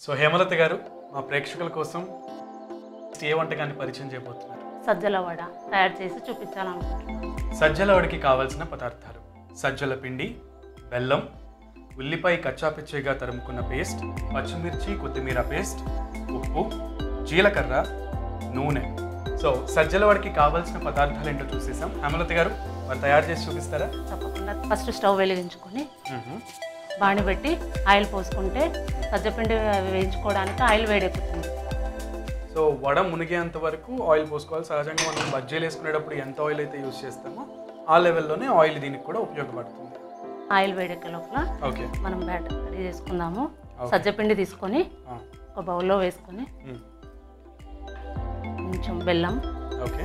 So Hemalatha గారు మా ప్రేక్షకుల కోసం ఏ వంటకాన్ని పరిచయం చేయబోతున్నారు? సజ్జల వడ తయారు చేసి చూపించాలనుకుంటున్నాను. సజ్జల వడికి కావాల్సిన పదార్థాలు. సజ్జల పిండి బెల్లం ఉల్లిపాయ కచ్చాపిచ్చిగా తరుముకున్న పేస్ట్ పచ్చిమిర్చి కొత్తిమీర పేస్ట్ ఉప్పు జీలకర్ర నూనె. సో సజ్జల వడికి కావాల్సిన పదార్థాలు ఏంటో చూసేసాం. హేమలత గారు మరి తయారు చేసి చూపిస్తారా? తప్పకుండా. ఫస్ట్ స్టవ్ వెలిగించుకొని. బాణి పెట్టి ఆయిల్ పోసుకుంటే సజ్జపిండి వేయించుకోవడానికి ఆయిల్ వేడెక్కుతుంది. సో వడ మునిగేంత వరకు ఆయిల్ పోసుకోవాలి. సహజంగా మనం బజ్జీలు వేసుకునేటప్పుడు ఎంత ఆయిల్ అయితే యూస్ చేస్తామో ఆ లెవెల్లోనే ఆయిల్ దీనికి కూడా ఉపయోగపడుతుంది. ఆయిల్ వేడెక్కే లోపల ఓకే. మనం బ్యాటర్ రెడీ చేసుకుందాము. సజ్జపిండి తీసుకొని ఒక బౌల్లో వేసుకొని. కొంచెం బెల్లం. ఓకే.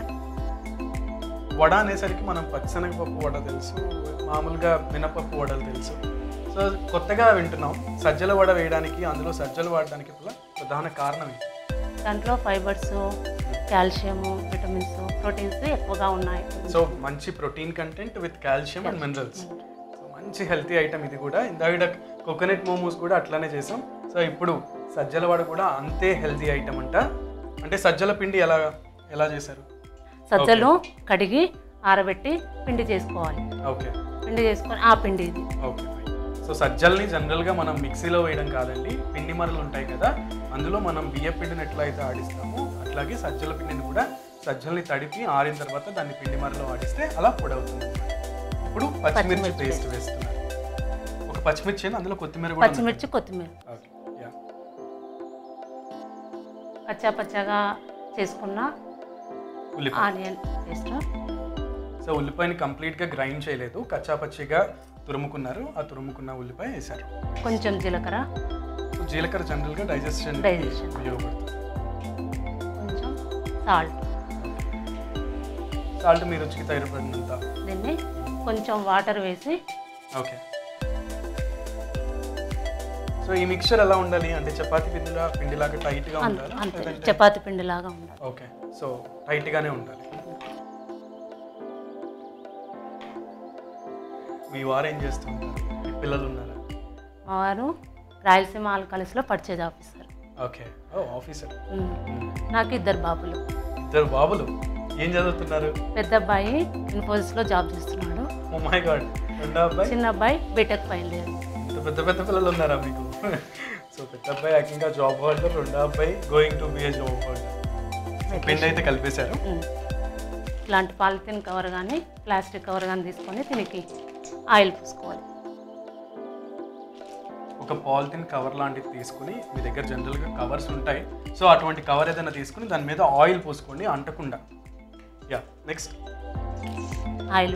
వడ అనేసరికి మనం పచ్చనగపప్పు వడ తెలుసు మామూలుగా మినపప్పు వడలు తెలుసు. సో కొత్తగా వింటున్నాం. సజ్జల వడ వేయడానికి అందులో సజ్జలు వాడడానికి గల ప్రధాన కారణం ఏంటి దాంట్లో ఫైబర్స్ కాల్షియము విటమిన్స్ ప్రోటీన్స్ ఎక్కువగా ఉన్నాయి. సో మంచి protein content with calcium and minerals. So మంచి హెల్తీ ఐటమ్ ఇది కూడా. ఇందాక కోకోనట్ మోమోస్ కూడా అట్లానే చేసాం. సో ఇప్పుడు సజ్జల వడ కూడా అంతే హెల్తీ ఐటమ్ అంట. అంటే సజ్జల పిండి ఎలా ఎలా చేశారు? సజ్జలు కడిగి ఆరబెట్టి పిండి చేసుకోవాలి. ఓకే. పిండి చేసుకొని ఆ పిండి ఇది. ఓకే. సో సజ్జల్ని జనరల్గా మనం మిక్సీలో వేయడం కాదండి పిండి మరలు ఉంటాయి కదా అందులో మనం బియ్య పిండిని ఎట్లా అయితే ఆడిస్తామో అట్లాగే సజ్జల పిండిని కూడా సజ్జల్ని తడిపి ఆరిన తర్వాత దాన్ని పిండి మరలో ఆడిస్తే అలా పొడి అవుతుంది ఇప్పుడు పచ్చిమిర్చి పేస్ట్ వేస్తున్నారు ఒక పచ్చిమిర్చి అందులో కొత్తిమీర కూడా. పచ్చిమిర్చి కొత్తిమీర. పచ్చా పచ్చగా చేసుకున్న ఉల్లిపాయ. Onion paste. సో ఉల్లిపాయని కంప్లీట్గా గ్రైండ్ చేయలేదు కచ్చా పచ్చిగా తురుముకున్నారు. ఆ తురుముకున్న ఉల్లిపాయ వేశారు. కొంచెం జీలకర్ర. జీలకర్ర జనరల్గా డైజెషన్ Digestion. ఉపయోగపడుతుంది. కొంచెం సాల్ట్. సాల్ట్ మీ రుచికి తగినపడినంత దీన్ని కొంచెం వాటర్ వేసి ఓకే. సో ఈ మిక్చర్ ఎలా ఉండాలి? అంటే చపాతీ పిండిలా పిండిలాగా టైట్గా ఉండాలి? చపాతి పిండి లాగా ఉండాలి. ఓకే. సో టైట్గానే ఉండాలి. మీ వారు ఏం చేస్తుంటారు? మీ పిల్లలు ఉన్నారా మా వారు రాయలసీమ ఆల్కాలిస్లో పర్చేజ్ ఆఫీసర్. ఓకే. ఓ ఆఫీసర్. నాకు ఇద్దరు బాబులు. ఇద్దరు బాబులు? ఏం చదువుతున్నారు? పెద్ద అబ్బాయి ఇన్ఫోసిస్లో జాబ్ చేస్తున్నాడు. Oh my god. రెండో అబ్బాయి? చిన్న అబ్బాయి బీటెక్ బయలుదేరి ఇంత పెద్ద పెద్ద పిల్లలు ఉన్నారా మీకు? సో పెద్ద అబ్బాయి ఏకంగా జాబ్ హోల్డర్ రెండో అబ్బాయి going to be a job holder పిండి అయితే కలిపేశారు. ఇలాంటి పాలిథిన్ కవర్ కానీ ప్లాస్టిక్ కవర్ కానీ తీసుకొని దీనికి ఆయిల్ పూసుకోవాలి. ఒక పాలిథిన్ కవర్ లాంటిది తీసుకుని మీ దగ్గర జనరల్గా కవర్స్ ఉంటాయి. సో అటువంటి కవర్ ఏదైనా తీసుకుని దాని మీద ఆయిల్ పోసుకోండి అంటకుండా. యా నెక్స్ట్ ఆయిల్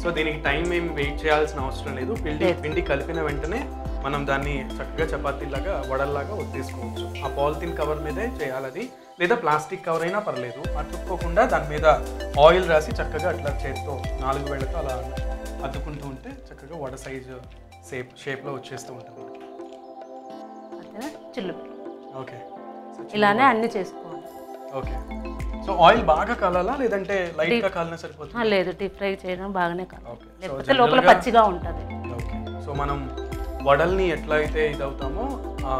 సో దీనికి టైం ఏం వెయిట్ చేయాల్సిన అవసరం లేదు. పిండి లేదు. పిండి కలిపిన వెంటనే మనం దాన్ని చక్కగా చపాతీలాగా వడల్లాగా ఒత్తేసుకోవచ్చు. ఆ పాలిథిన్ కవర్ మీదే చేయాలి అది లేదా ప్లాస్టిక్ కవర్ అయినా పర్లేదు. అతుక్కోకుండా దాని మీద ఆయిల్ రాసి చక్కగా అట్లా చేత్తో నాలుగు వేళ్ళతో అలా అద్దుకుంటూ ఉంటే చక్కగా వడ సైజు షేప్ షేప్లో వచ్చేస్తూ ఉంటుంది. ఓకే. ఇలానే అన్ని చేసుకోవాలి. ఓకే. సో ఆయిల్ బాగా కాలాలా లేదంటే లైట్గా కాలినా సరిపోతుంది? లేదు. డీప్ ఫ్రై చేయడం బాగానే లేకపోతే లోపల పచ్చిగా ఉంటుంది. ఓకే. సో మనం వడల్ని ఎట్లా అయితే ఇది అవుతామో ఆ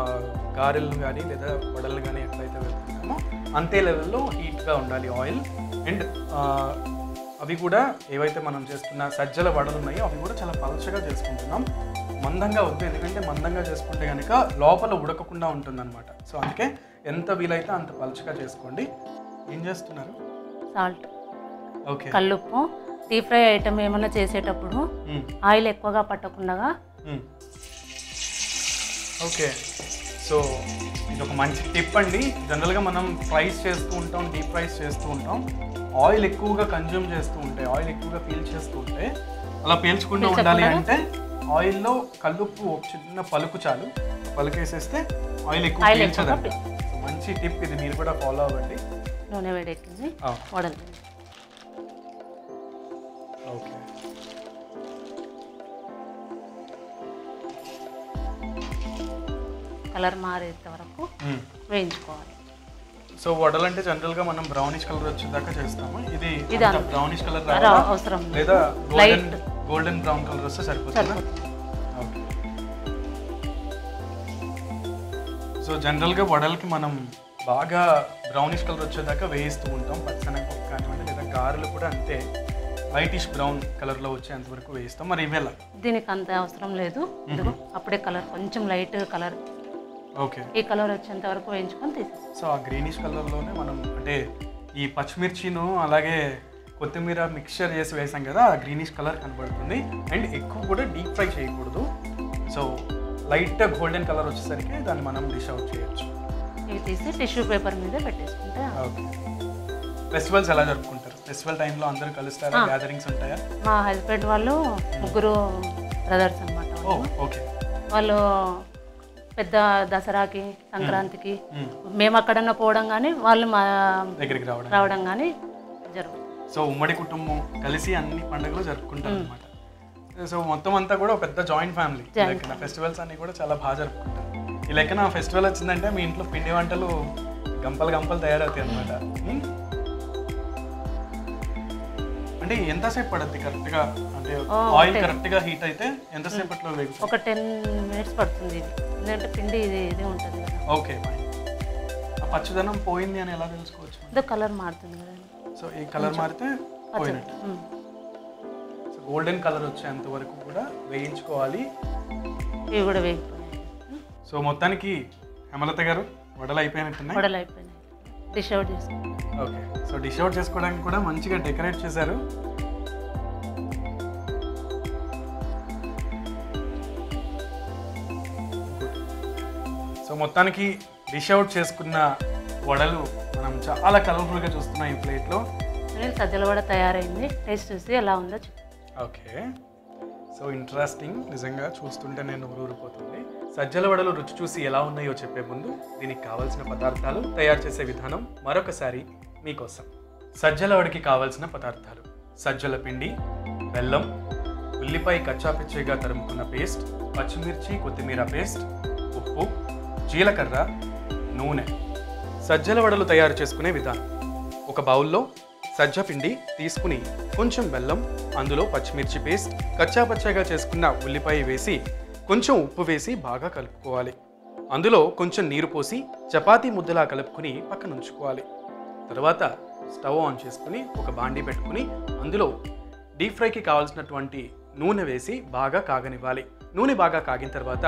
గారెలు కానీ లేదా వడల్ని కానీ ఎట్లయితే వెళ్తున్నామో అంతే లెవెల్లో హీట్గా ఉండాలి ఆయిల్. అండ్ అవి కూడా ఏవైతే మనం చేస్తున్న సజ్జల వడలు ఉన్నాయో అవి కూడా చాలా పలచగా చేసుకుంటున్నాం. మందంగా వద్దు ఎందుకంటే మందంగా చేసుకుంటే కనుక లోపల ఉడకకుండా ఉంటుందన్నమాట. సో అందుకే ఎంత వీలైతే అంత పలచగా చేసుకోండి. ఏం చేస్తున్నారు? సాల్ట్. ఓకే. కల్లుప్పు. డీప్ ఫ్రై ఐటమ్ ఏమైనా చేసేటప్పుడు. ఆయిల్ ఎక్కువగా పట్టకుండా. ఓకే. సో ఇది ఒక మంచి టిప్ అండి. జనరల్గా మనం ఫ్రైస్ చేస్తూ ఉంటాం డీప్ ఫ్రైస్ చేస్తూ ఉంటాం. ఆయిల్ ఎక్కువగా కన్జ్యూమ్ చేస్తూ ఉంటే ఆయిల్ ఎక్కువగా పీల్ చేస్తూ ఉంటే అలా పీల్చకుండా? ఉండాలి అంటే ఆయిల్లో కల్లుప్పు ఒక చిన్న పలుకు చాలు. పలుకు వేసేస్తే ఆయిల్ ఎక్కువ పీల్చదండి. మంచి టిప్ ఇది. మీరు కూడా ఫాలో అవ్వండి. నూనె వేడెక్కింది. కలర్ మారేంత వరకు. వేయించుకోవాలి. సో వడలు అంటే జనరల్గా మనం బ్రౌనిష్ కలర్ వచ్చేదాకా చేస్తాము? ఇది బ్రౌనిష్ కలర్ అవసరం లేదు. గోల్డెన్ బ్రౌన్ కలర్ వస్తే సరిపోతుందా? సో జనరల్గా వడలకి మనం బాగా బ్రౌనిష్ కలర్ వచ్చేదాకా వేయిస్తూ ఉంటాం. పచ్చనగపప్పు కానివ్వండి లేదా గారెలు కూడా అంతే. వైటిష్ బ్రౌన్ కలర్లో వచ్చేంత వరకు వేయిస్తాం. మరి ఇవేళ దీనికి అంత అవసరం లేదు. అప్పుడే కలర్ కొంచెం లైట్ కలర్ ఈ కలర్ వచ్చేంత వరకు వేయించుకొని తీసేస్తాం సో ఆ గ్రీనిష్ కలర్లోనే మనం అంటే ఈ పచ్చిమిర్చిను అలాగే కొత్తిమీర మిక్చర్ చేసి వేసాం కదా ఆ గ్రీనిష్ కలర్ కనబడుతుంది. అండ్ ఎక్కువ కూడా డీప్ ఫ్రై చేయకూడదు. సో లైట్ గోల్డెన్ కలర్ వచ్చేసరికి దాన్ని మనం డిష్ అవుట్ చేయొచ్చు. ఇవి తీసి టిష్యూ పేపర్ మీద పెట్టేసుకుంటే ఓకే. ఫెస్టివల్స్ ఎలా జరుపుకుంటారు? ఫెస్టివల్ టైంలో అందరూ కలుస్తారా? గ్యాదరింగ్స్ ఉంటాయా? మా హస్బెండ్ వాళ్ళు ముగ్గురు బ్రదర్స్ అనమాట ఓకే. వాళ్ళు పెద్ద దసరాకి సంక్రాంతికి మేము. అక్కడన్నా పోవడం కానీ వాళ్ళు మా దగ్గరికి రావడం. రావడం కానీ జరుగుతుంది సో ఉమ్మడి కుటుంబం కలిసి అన్ని పండుగలు జరుపుకుంటారు అనమాట సో మొత్తం అంతా కూడా పెద్ద జాయింట్ ఫ్యామిలీ. లెక్కన ఫెస్టివల్స్ అన్ని కూడా చాలా బాగా జరుపుకుంటారు. ఈ లెక్కన ఫెస్టివల్ వచ్చిందంటే మీ ఇంట్లో పిండి వంటలు గంపలు గంపలు తయారవుతాయి అనమాట అంటే ఎంతసేపు పడుద్ది కరెక్ట్గా? అంటే ఆయిల్ కరెక్ట్గా హీట్ అయితే ఎంతసేపట్లో ఒక టెన్ మినిట్స్ పడుతుంది ఎందుకంటే పిండి ఇది ఇది ఉంటుంది కదా. ఓకే పచ్చదనం పోయింది అని ఎలా తెలుసుకోవచ్చు ఇదో కలర్ మారుతుంది సో ఈ కలర్ మారితే పోయినట్టు. సో గోల్డెన్ కలర్ వచ్చేంత వరకు కూడా వేయించుకోవాలి. ఇవి కూడా వేగిపోయాయి సో మొత్తానికి హేమలత గారు వడలు అయిపోయినట్టున్నాయి. వడలు అయిపోయినాయి. డిష్ అవుట్ చేసుకుంటాం ఓకే. సో డిష్ అవుట్ చేసుకోవడానికి కూడా మంచిగా డెకరేట్ చేశారు. సో మొత్తానికి డిష్ అవుట్ చేసుకున్న వడలు మనం చాలా కలర్ఫుల్గా చూస్తున్నాం ఈ ప్లేట్లో నేను సజ్జల వడ తయారైంది. టేస్ట్ చూసి ఎలా ఉందో ఓకే. సో ఇంట్రెస్టింగ్ నిజంగా చూస్తుంటే నేను ఊరూరిపోతుంది. సజ్జల వడలు రుచి చూసి ఎలా ఉన్నాయో చెప్పే ముందు దీనికి కావాల్సిన పదార్థాలు తయారు చేసే విధానం మరొకసారి మీకోసం. సజ్జల వడకి కావాల్సిన పదార్థాలు. సజ్జల పిండి బెల్లం ఉల్లిపాయ కచ్చాపిచ్చిగా తరుముకున్న పేస్ట్ పచ్చిమిర్చి కొత్తిమీర పేస్ట్ ఉప్పు జీలకర్ర నూనె సజ్జల వడలు తయారు చేసుకునే విధానం. ఒక బౌల్లో సజ్జ పిండి తీసుకుని కొంచెం బెల్లం అందులో పచ్చిమిర్చి పేస్ట్ కచ్చాపచ్చాగా చేసుకున్న ఉల్లిపాయ వేసి కొంచెం ఉప్పు వేసి బాగా కలుపుకోవాలి. అందులో కొంచెం నీరు పోసి చపాతీ ముద్దలా కలుపుకుని పక్కన ఉంచుకోవాలి తర్వాత స్టవ్ ఆన్ చేసుకుని ఒక బాండీ పెట్టుకుని అందులో డీప్ ఫ్రైకి కావాల్సినటువంటి నూనె వేసి బాగా కాగనివ్వాలి. నూనె బాగా కాగిన తర్వాత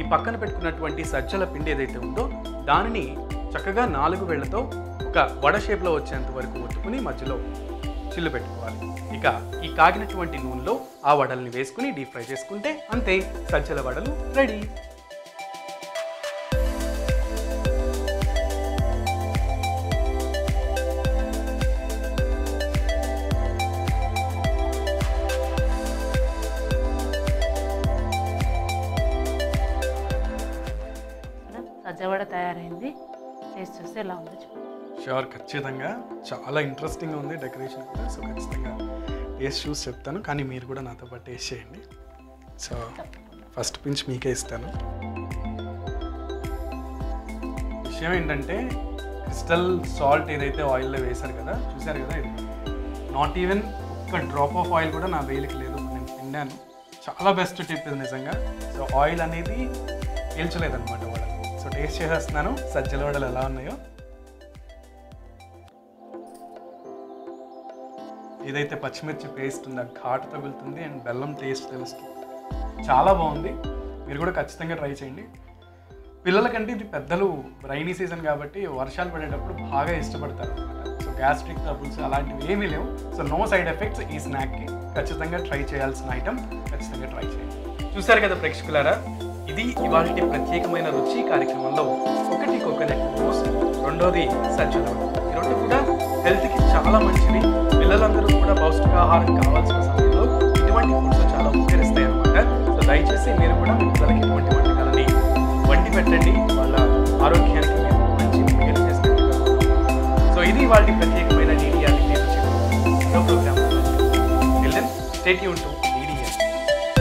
ఈ పక్కన పెట్టుకున్నటువంటి సజ్జల పిండి ఏదైతే ఉందో దానిని చక్కగా నాలుగు వేళ్ళతో ఒక వడ షేప్లో వచ్చేంత వరకు ఒత్తుకుని మధ్యలో చిల్లు పెట్టుకోవాలి. ఇక ఈ కాగినటువంటి నూనెలో ఆ వడల్ని వేసుకుని డీప్ ఫ్రై చేసుకుంటే అంతే సజ్జల వడలు రెడీ. కదా తయారైంది. టేస్ట్ చూస్తే ఎలా ఉందో షూర్ ఖచ్చితంగా. చాలా ఇంట్రెస్టింగ్ ఉంది డెకరేషన్ కూడా. సో ఖచ్చితంగా టేస్ట్ చూసి చెప్తాను. కానీ మీరు కూడా నాతో పాటు టేస్ట్ చేయండి. సో ఫస్ట్ పించ్ మీకే ఇస్తాను. విషయం ఏంటంటే క్రిస్టల్ సాల్ట్ ఏదైతే ఆయిల్లో వేశారు కదా చూశారు కదా ఇది? నాట్ ఈవెన్ ఒక్క డ్రాప్ ఆఫ్ ఆయిల్ కూడా నా వేలికి లేదు. నేను తిన్నాను. చాలా బెస్ట్ టిప్ ఇది నిజంగా. సో ఆయిల్ అనేది పీల్చలేదన్నమాట అనమాట టేస్ట్ చేసేస్తున్నాను. సజ్జల వడలు ఎలా ఉన్నాయో. ఏదైతే పచ్చిమిర్చి పేస్ట్ ఉందో ఘాటు తగులుతుంది అండ్ బెల్లం టేస్ట్ తెలుస్తుంది. చాలా బాగుంది. మీరు కూడా ఖచ్చితంగా ట్రై చేయండి. పిల్లలకంటే ఇది పెద్దలు రైనీ సీజన్ కాబట్టి వర్షాలు పడేటప్పుడు బాగా ఇష్టపడతారు సో గ్యాస్ట్రిక్ ట్రబుల్స్ అలాంటివి ఏమీ లేవు. సో నో సైడ్ ఎఫెక్ట్స్ ఈ స్నాక్కి. ఖచ్చితంగా ట్రై చేయాల్సిన ఐటమ్. ఖచ్చితంగా ట్రై చేయండి. చూసారు కదా ప్రేక్షకులారా? ఇది ఇవాళ ప్రత్యేకమైన రుచి కార్యక్రమంలో ఒకటి కోకోనట్ జ్యూస్ రెండోది సంచలనం. ఈ రెండు కూడా హెల్త్కి చాలా మంచివి. పిల్లలందరూ కూడా పౌష్టిక ఆహారం కావాల్సిన సమయంలో ఇటువంటి ఫుడ్స్ చాలా ఉపకరిస్తాయి అనమాట సో దయచేసి మీరు కూడా మీ పిల్లలకి ఇటువంటి వంటకాలని వండి పెట్టండి. వాళ్ళ ఆరోగ్యానికి మంచి మేలు చేసినట్టు సో ఇది వాళ్ళకి ప్రత్యేకమైన నీటి రియాలిటీ ప్రోగ్రామ్ స్టేట్ యూన్ టూ